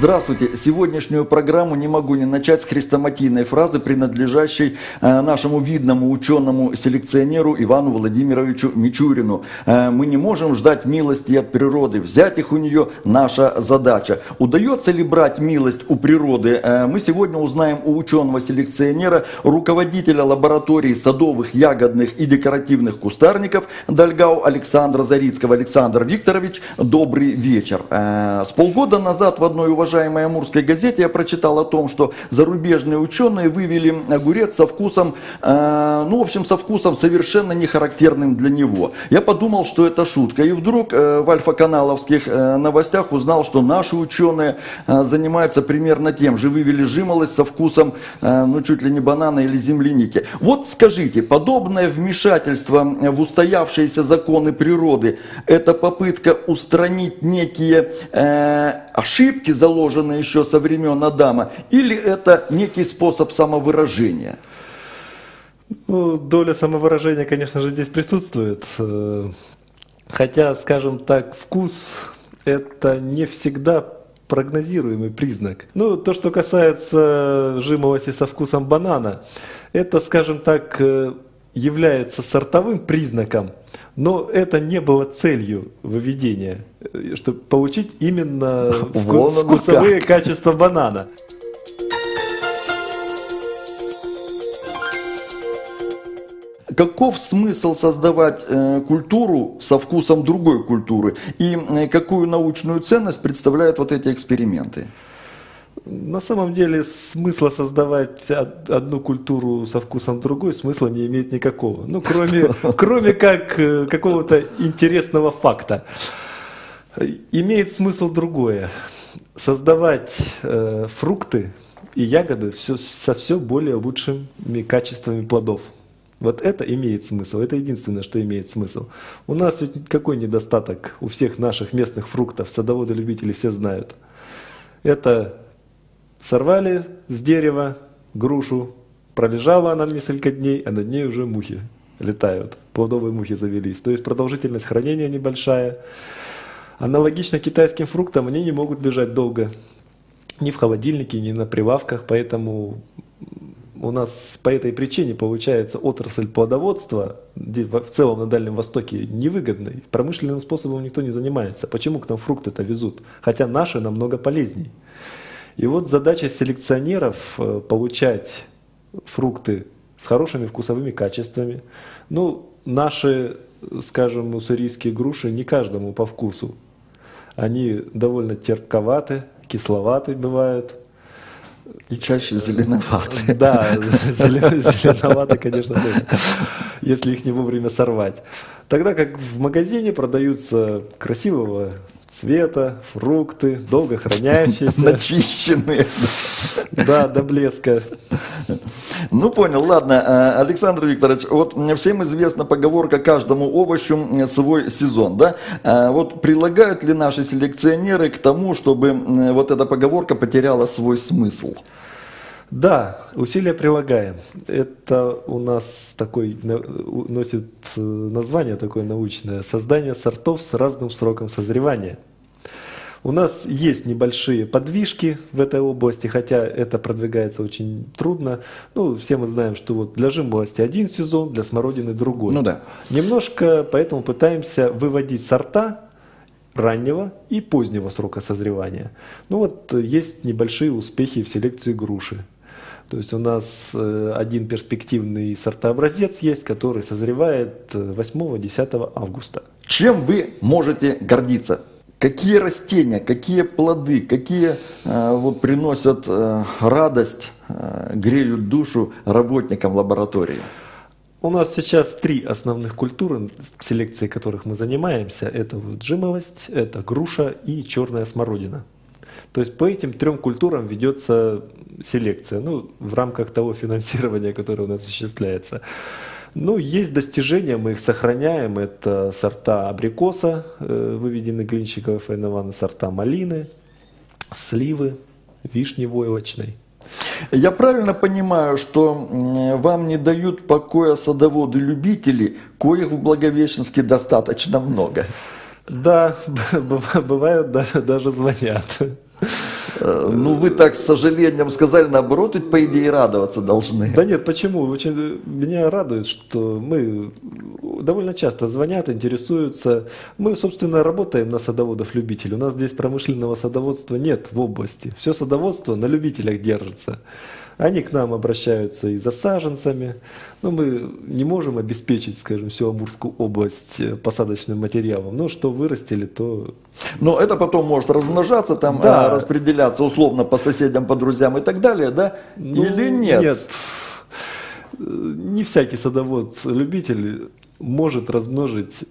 Здравствуйте. Сегодняшнюю программу не могу не начать с хрестоматийной фразы, принадлежащей э, нашему видному ученому-селекционеру Ивану Владимировичу Мичурину. Э, мы не можем ждать милости от природы. Взять их у нее наша задача. Удается ли брать милость у природы? Э, мы сегодня узнаем у ученого-селекционера, руководителя лаборатории садовых, ягодных и декоративных кустарников Дальгау Александра Зарицкого. Александр Викторович, добрый вечер. С полгода назад в одной уважаемой Амурской газете я прочитал о том, что зарубежные ученые вывели огурец со вкусом, э, ну, в общем, со вкусом совершенно не характерным для него. Я подумал, что это шутка. И вдруг э, в альфа-каналовских э, новостях узнал, что наши ученые э, занимаются примерно тем же. Вывели жимолость со вкусом, э, ну, чуть ли не банана или земляники. Вот скажите, подобное вмешательство в устоявшиеся законы природы, это попытка устранить некие э, ошибки, заложенные еще со времен Адама, или это некий способ самовыражения? Ну, доля самовыражения, конечно же, здесь присутствует. Э, хотя, скажем так, вкус – это не всегда прогнозируемый признак. Ну, то, что касается жимолости со вкусом банана, это, скажем так, э, является сортовым признаком, но это не было целью выведения, э, чтобы получить именно Вон вкусовые качества банана. Каков смысл создавать э, культуру со вкусом другой культуры? И э, какую научную ценность представляют вот эти эксперименты? На самом деле смысла создавать одну культуру со вкусом другой смысла не имеет никакого. Ну, кроме, кроме как э, какого-то интересного факта. Имеет смысл другое. Создавать э, фрукты и ягоды все, со все более лучшими качествами плодов. Вот это имеет смысл, это единственное, что имеет смысл. У нас ведь какой недостаток у всех наших местных фруктов, садоводы-любители все знают. Это Сорвали с дерева грушу, пролежала она несколько дней, а над ней уже мухи летают, плодовые мухи завелись. То есть продолжительность хранения небольшая. Аналогично китайским фруктам они не могут лежать долго ни в холодильнике, ни на прилавках, поэтому у нас по этой причине получается отрасль плодоводства в целом на Дальнем Востоке невыгодной. Промышленным способом никто не занимается. Почему к нам фрукты-то везут? Хотя наши намного полезней. И вот задача селекционеров э, получать фрукты с хорошими вкусовыми качествами. Ну, наши, скажем, уссурийские груши не каждому по вкусу. Они довольно терпковаты, кисловаты бывают. И чаще зеленоватые. Да, зеленоватые, конечно, тоже, если их не вовремя сорвать. Тогда как в магазине продаются красивого цвета, фрукты, долго хранящиеся. Начищенные. Да, до блеска. Ну, понял, ладно. Э, Александр Викторович, вот всем известна поговорка «каждому овощу свой сезон», да? Э, вот прилагают ли наши селекционеры к тому, чтобы вот эта поговорка потеряла свой смысл? Да, усилия прилагаем. Это у нас такой носит э, название такое научное создание сортов с разным сроком созревания. У нас есть небольшие подвижки в этой области, хотя это продвигается очень трудно. Ну, все мы знаем, что вот для жимолости один сезон, для смородины другой. Ну да. Немножко поэтому пытаемся выводить сорта раннего и позднего срока созревания. Ну вот есть небольшие успехи в селекции груши. То есть у нас э, один перспективный сортообразец есть, который созревает 8-10 э, августа. Чем вы можете гордиться? Какие растения, какие плоды, какие э, вот, приносят э, радость, э, греют душу работникам лаборатории? У нас сейчас три основных культуры, селекцией которых мы занимаемся. Это вот жимолость, это груша и черная смородина. То есть по этим трем культурам ведется селекция, ну, в рамках того финансирования, которое у нас осуществляется. Ну, есть достижения, мы их сохраняем. Это сорта абрикоса, э, выведены Глинщикова Файнована, сорта малины, сливы, вишни войлочной. Я правильно понимаю, что вам не дают покоя садоводы-любители, коих в Благовещенске достаточно много? Да, бывают, даже звонят. Э, Ну, вы так с сожалением сказали, наоборот, ведь, по идее, радоваться должны. Да нет, почему? Очень меня радует, что мы довольно часто звонят, интересуются. Мы, собственно, работаем на садоводов-любителей. У нас здесь промышленного садоводства нет в области. Все садоводство на любителях держится. Они к нам обращаются и за саженцами, но мы не можем обеспечить, скажем, всю Амурскую область э, посадочным материалом. Но что вырастили, то Но это потом может размножаться, там, Да. а, распределяться условно по соседям, по друзьям и так далее, да? Ну, Или нет? Нет. Э, Не всякий садовод-любитель может размножить,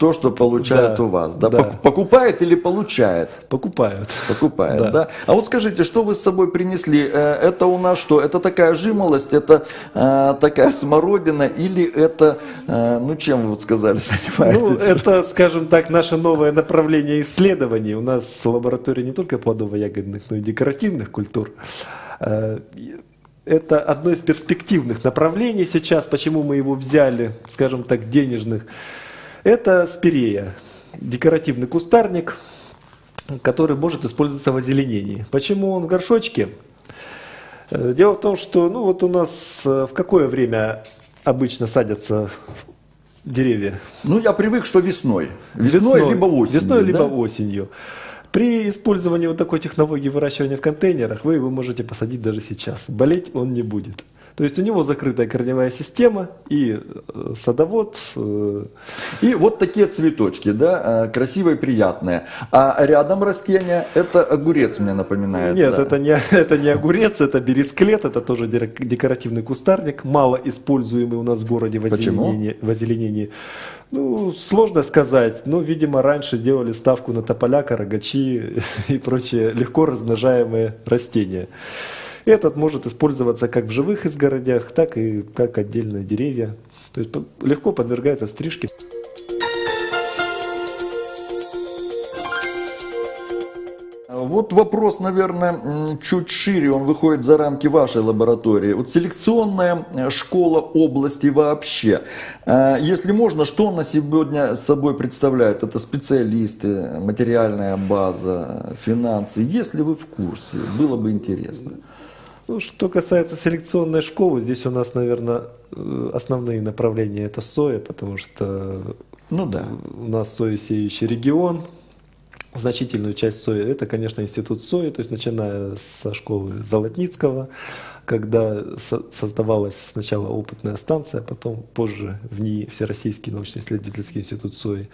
То, что получает Да, у вас. Да? да. Пок- Покупает или получает? покупают. Покупает, да. Да. А вот скажите, что вы с собой принесли? Э, Это у нас что? Это такая жимолость, это э, такая смородина или это, э, ну чем вы вот сказали, занимаетесь? Ну, это, скажем так, наше новое направление исследований. У нас лаборатория не только плодово-ягодных, но и декоративных культур. Э, Это одно из перспективных направлений сейчас, почему мы его взяли, скажем так, денежных. Это спирея, декоративный кустарник, который может использоваться в озеленении. Почему он в горшочке? Э, Дело в том, что ну вот у нас э, в какое время обычно садятся деревья? Ну, я привык, что весной. Весной, либо осенью. Весной, либо да? осенью. При использовании вот такой технологии выращивания в контейнерах вы его можете посадить даже сейчас. Болеть он не будет. То есть у него закрытая корневая система, и э, садовод э, И вот такие цветочки, да, э, красивые, приятные. А рядом растение, это огурец мне напоминает. Нет, да. это, не, это не огурец, это бересклет, это тоже дек- декоративный кустарник, мало используемый у нас в городе в Почему? озеленении. В озеленении. Ну, сложно сказать, но, видимо, раньше делали ставку на тополяка, рогачи и прочие легко размножаемые растения. Этот может использоваться как в живых изгородях, так и как отдельные деревья. То есть легко подвергается стрижке. Вот вопрос, наверное, чуть шире, он выходит за рамки вашей лаборатории. Вот селекционная э, школа области вообще. Э, Если можно, что она сегодня собой представляет? Это специалисты, материальная база, финансы. Если вы в курсе, было бы интересно. Ну, что касается селекционной школы, здесь у нас, наверное, э, основные направления это соя, потому что Ну да. у нас соесеющий регион. Значительную часть сои это, конечно, институт сои, то есть начиная со школы Золотницкого, когда со- создавалась сначала опытная станция, потом позже в ней Всероссийский научно-исследовательский институт сои.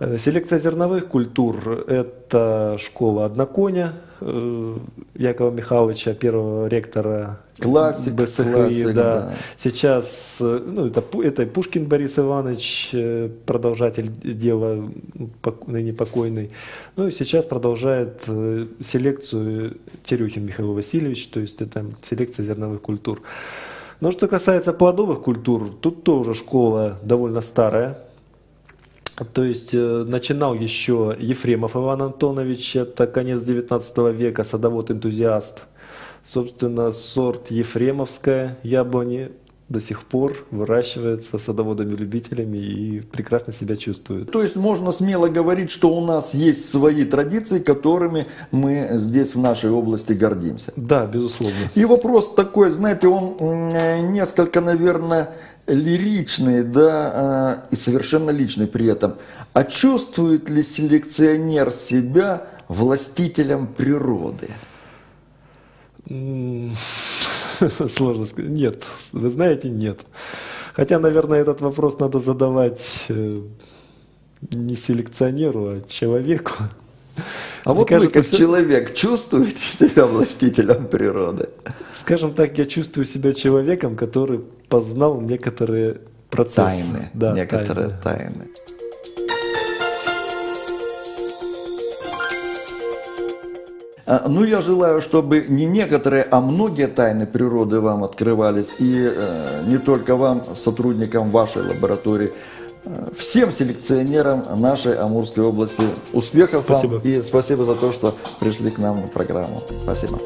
Э, Селекция зерновых культур – это школа Одноконя э, Якова Михайловича, первого ректора Классик, БСХИ. классик, да. да. Сейчас э, ну, это, это Пушкин Борис Иванович, продолжатель дела, ну, пок- ныне покойный. Ну и сейчас продолжает селекцию Терюхин Михаил Васильевич, то есть это селекция зерновых культур. Но что касается плодовых культур, тут тоже школа довольно старая. То есть э, начинал еще Ефремов Иван Антонович, это конец 19 века, садовод-энтузиаст. Собственно, сорт Ефремовская яблони до сих пор выращивается садоводами-любителями и прекрасно себя чувствует. То есть можно смело говорить, что у нас есть свои традиции, которыми мы здесь в нашей области гордимся. Да, безусловно. И вопрос такой, знаете, он м, несколько, наверное, лиричный, да, э, и совершенно личный при этом. А чувствует ли селекционер себя властителем природы? Сложно сказать. Нет, вы знаете, нет. Хотя, наверное, этот вопрос надо задавать э, не селекционеру, а человеку. А Мне вот вы, кажется, как всё- человек, чувствуете себя властителем природы? Скажем так, я чувствую себя человеком, который познал некоторые процессы. Тайны, Да, некоторые тайны. тайны. А, Ну, я желаю, чтобы не некоторые, а многие тайны природы вам открывались, и э, не только вам, сотрудникам вашей лаборатории, всем селекционерам нашей Амурской области. Успехов Спасибо. вам и спасибо за то, что пришли к нам на программу. Спасибо.